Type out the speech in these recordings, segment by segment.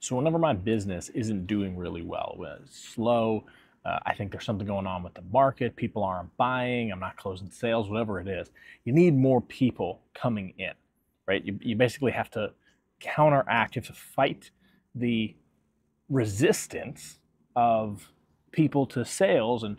So whenever my business isn't doing really well, it's slow, uh, I think there's something going on with the market, people aren't buying, I'm not closing sales, whatever it is, you need more people coming in, right? You, you basically have to counteract, you have to fight the resistance of people to sales and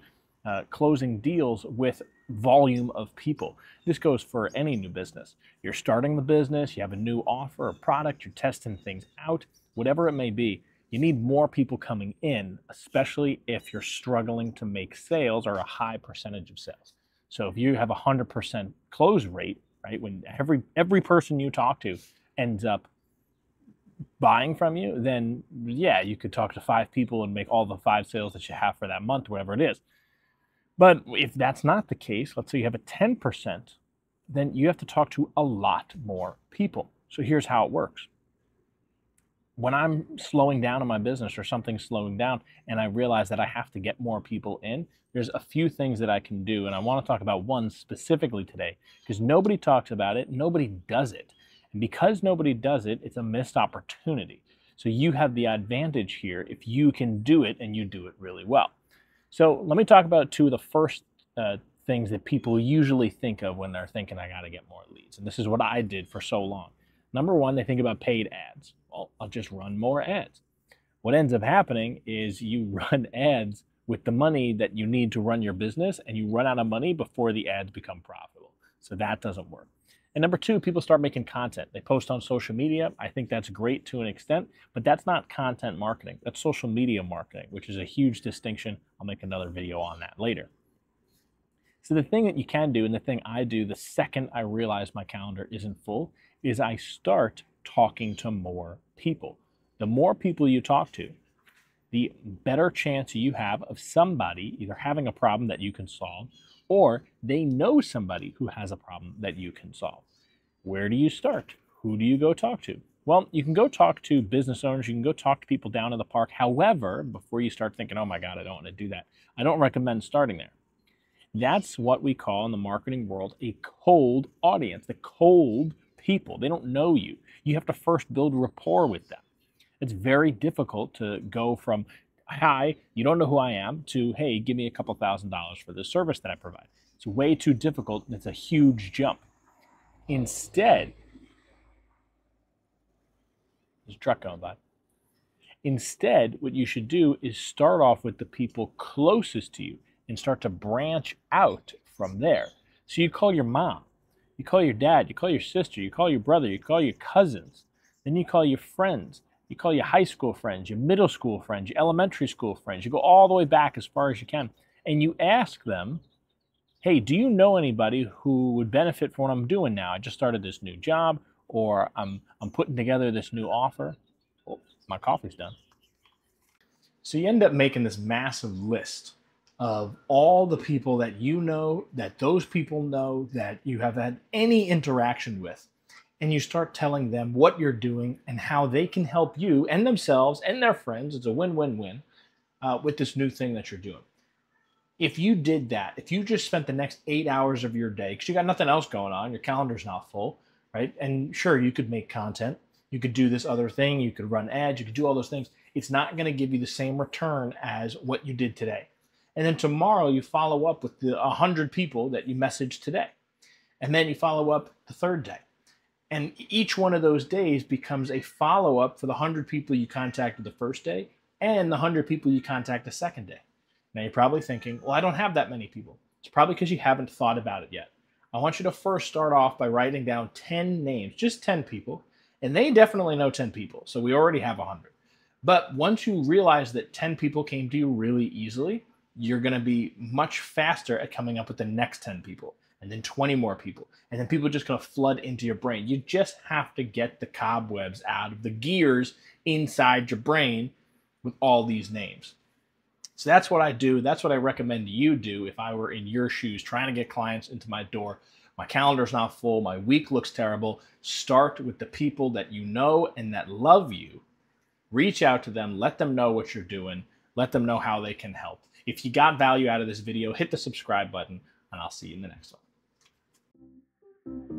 uh, closing deals with volume of people. This goes for any new business. You're starting the business, you have a new offer a product, you're testing things out, whatever it may be. You need more people coming in, especially if you're struggling to make sales or a high percentage of sales. So if you have a 100% close rate, right, when every every person you talk to ends up buying from you, then yeah, you could talk to five people and make all the five sales that you have for that month, whatever it is. But if that's not the case, let's say you have a 10%, then you have to talk to a lot more people. So here's how it works. When I'm slowing down in my business or something's slowing down and I realize that I have to get more people in, there's a few things that I can do. And I want to talk about one specifically today because nobody talks about it, nobody does it. And because nobody does it, it's a missed opportunity. So you have the advantage here if you can do it and you do it really well. So let me talk about two of the first uh, things that people usually think of when they're thinking, I got to get more leads. And this is what I did for so long. Number one, they think about paid ads. Well, I'll just run more ads. What ends up happening is you run ads with the money that you need to run your business and you run out of money before the ads become profitable. So that doesn't work. And number two, people start making content. They post on social media. I think that's great to an extent, but that's not content marketing. That's social media marketing, which is a huge distinction. I'll make another video on that later. So the thing that you can do, and the thing I do the second I realize my calendar isn't full, is I start talking to more people. The more people you talk to, the better chance you have of somebody either having a problem that you can solve or they know somebody who has a problem that you can solve. Where do you start? Who do you go talk to? Well, you can go talk to business owners, you can go talk to people down in the park. However, before you start thinking, oh my God, I don't want to do that, I don't recommend starting there. That's what we call in the marketing world a cold audience, the cold people. They don't know you. You have to first build rapport with them. It's very difficult to go from hi, you don't know who I am, to hey, give me a couple thousand dollars for the service that I provide. It's way too difficult. And it's a huge jump. Instead, there's a truck going by. Instead, what you should do is start off with the people closest to you and start to branch out from there. So you call your mom, you call your dad, you call your sister, you call your brother, you call your cousins, then you call your friends, you call your high school friends, your middle school friends, your elementary school friends. You go all the way back as far as you can. And you ask them, hey, do you know anybody who would benefit from what I'm doing now? I just started this new job or I'm, I'm putting together this new offer. Oh, my coffee's done. So you end up making this massive list of all the people that you know, that those people know, that you have had any interaction with and you start telling them what you're doing and how they can help you and themselves and their friends. It's a win win win uh, with this new thing that you're doing. If you did that, if you just spent the next eight hours of your day, because you got nothing else going on, your calendar's not full, right? And sure, you could make content, you could do this other thing, you could run ads, you could do all those things. It's not going to give you the same return as what you did today. And then tomorrow you follow up with the 100 people that you messaged today. And then you follow up the third day and each one of those days becomes a follow up for the 100 people you contacted the first day and the 100 people you contact the second day. Now you're probably thinking, well, I don't have that many people. It's probably because you haven't thought about it yet. I want you to first start off by writing down 10 names, just 10 people, and they definitely know 10 people. So we already have 100. But once you realize that 10 people came to you really easily, you're going to be much faster at coming up with the next 10 people and then 20 more people. And then people are just going to flood into your brain. You just have to get the cobwebs out of the gears inside your brain with all these names. So that's what I do. That's what I recommend you do if I were in your shoes trying to get clients into my door. My calendar's not full. My week looks terrible. Start with the people that you know and that love you. Reach out to them. Let them know what you're doing. Let them know how they can help. If you got value out of this video, hit the subscribe button, and I'll see you in the next one. Thank you.